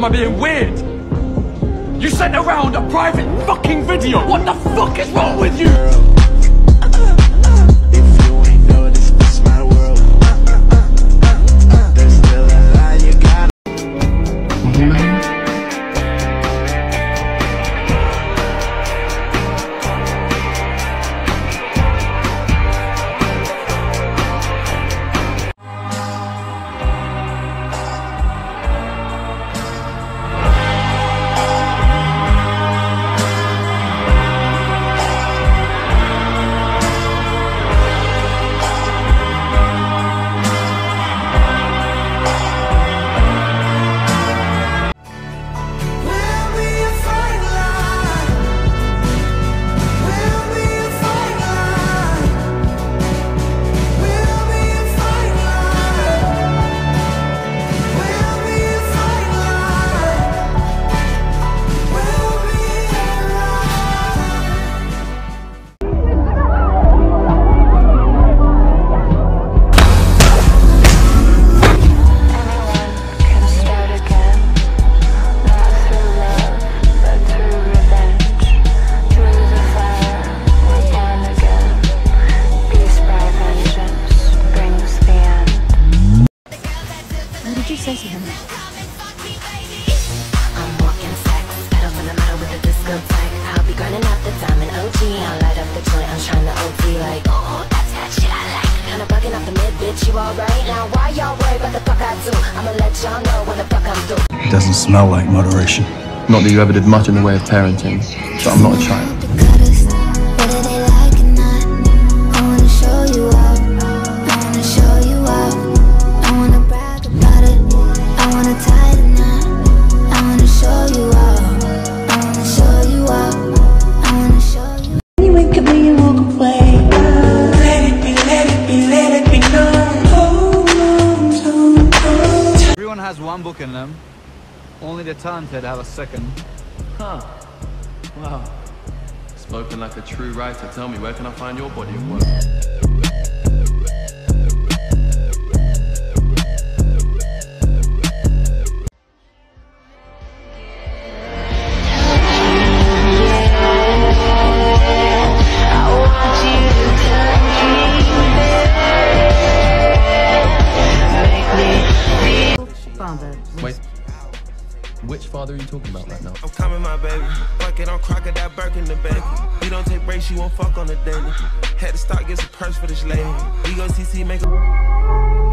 Am I being weird? You sent around a private fucking video. What the fuck is wrong with you? You say to him? I'm walking sex, pedal in the metal with a discotheque. I'll be grinding out the diamond OG. I'll light up the joint, I'm trying to OT like, oh, that's that shit I like. Kinda bugging up the mid, bitch, you alright? Now why y'all worry about the fuck I do? I'ma let y'all know when the fuck I'm through. It doesn't smell like moderation. Not that you ever did much in the way of parenting, but I'm not a child. One book in them. Only the talented have a second. Huh. Wow. Spoken like a true writer. Tell me, where can I find your body of work? Breaks, you won't fuck on the daily. Had to start get some purse for this lady. We go CC make a.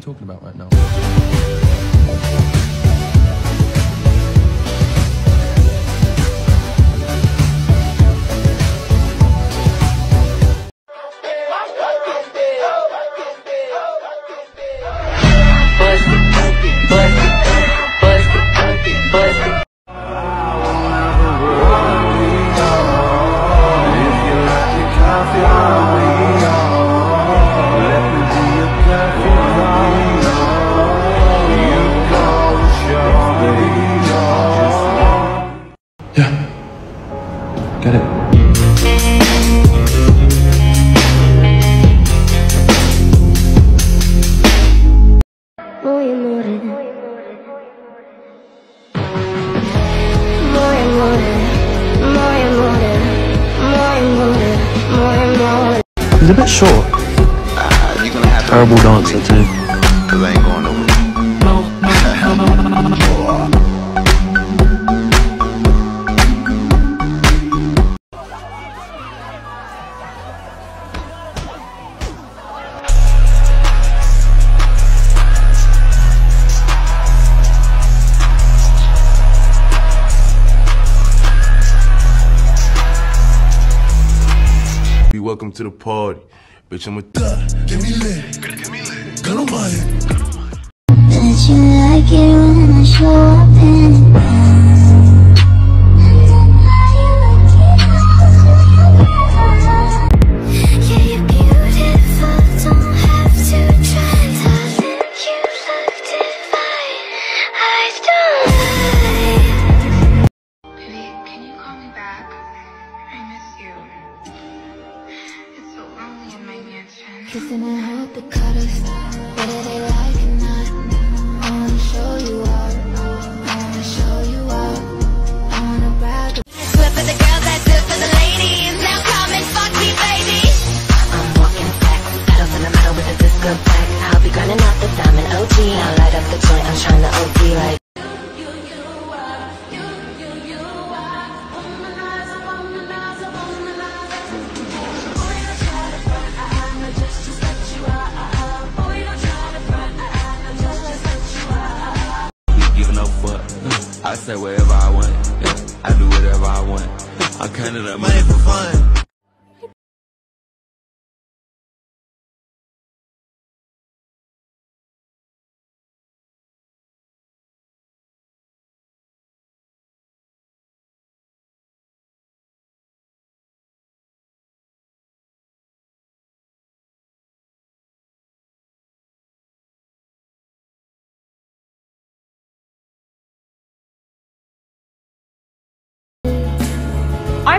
talking about right now? Bit short. Terrible dancer too. Welcome to the party. Bitch, I'm a Give me lit. Give me lit. Gun on my head. That you like it when I show up in it. Kissing and the cutters they like not. I wanna show you all I wanna show you all. I wanna brag for the girls, I good for the ladies. Now come and fuck me, baby. I'm walking back Pedals in the metal with a disco pack. I'll be grinding out the diamond OG I'll light up the joint, I'm trying to I say wherever I want. Yeah, I do whatever I want. I'm counting up money for fun.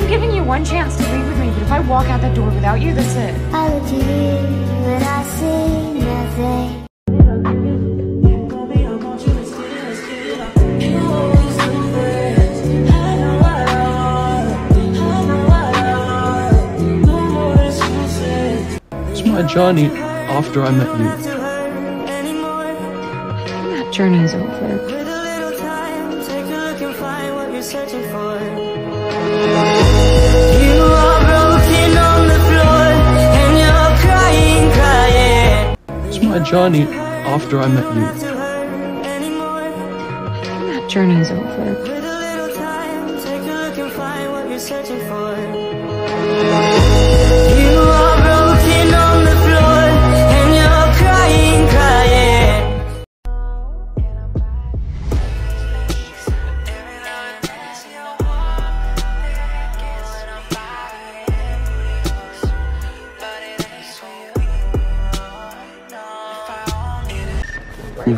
I'm giving you one chance to leave with me, but if I walk out that door without you, that's it. I look to you, but I see nothing. It's my journey after I met you. That journey's over. Journey after I met you. That journey's over.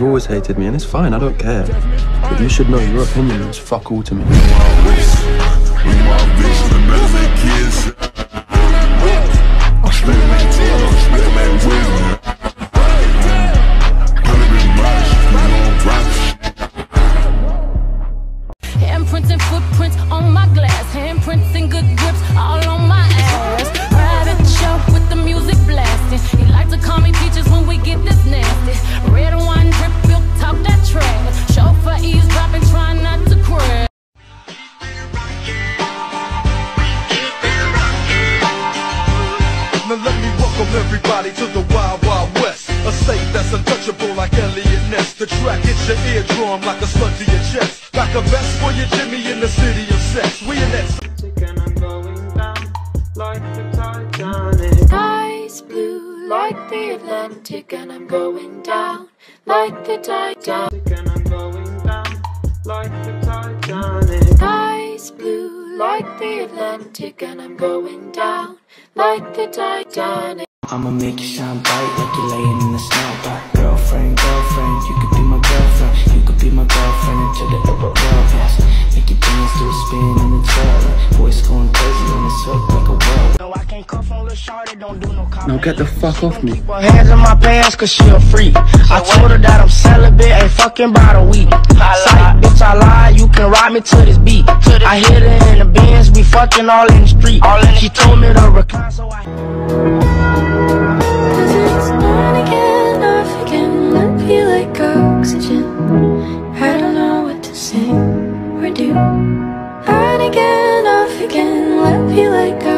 You've always hated me, and it's fine, I don't care. But you should know your opinion is fuck all to me. Track hits your eardrum like a slug to your chest. Got the best for your Jimmy in the city of sex. We in that. Eyes blue like the Atlantic, and I'm going down like the Titanic. And I'm going down like the Titanic. Eyes blue like the Atlantic, and I'm going down like the Titanic. I'ma make you shine bright like you're laying in the snow. Girlfriend, girlfriend, you could be my girlfriend. You could be my girlfriend until the end of the world. Yes. Make you dance to a spin in the trailer. Voice going crazy on this hook like a whirl. No, I can't cuff on Lil Shorty, don't do no Now get the fuck off me. Her hands in my pants cause she a freak. I told her that I'm celibate, ain't fucking about a week. Sight, bitch, I lie, you can ride me to this beat. I hit her in the bins, we fucking all in the street. She told me to recline, so I. do. On again, off again, let me like.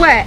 wet.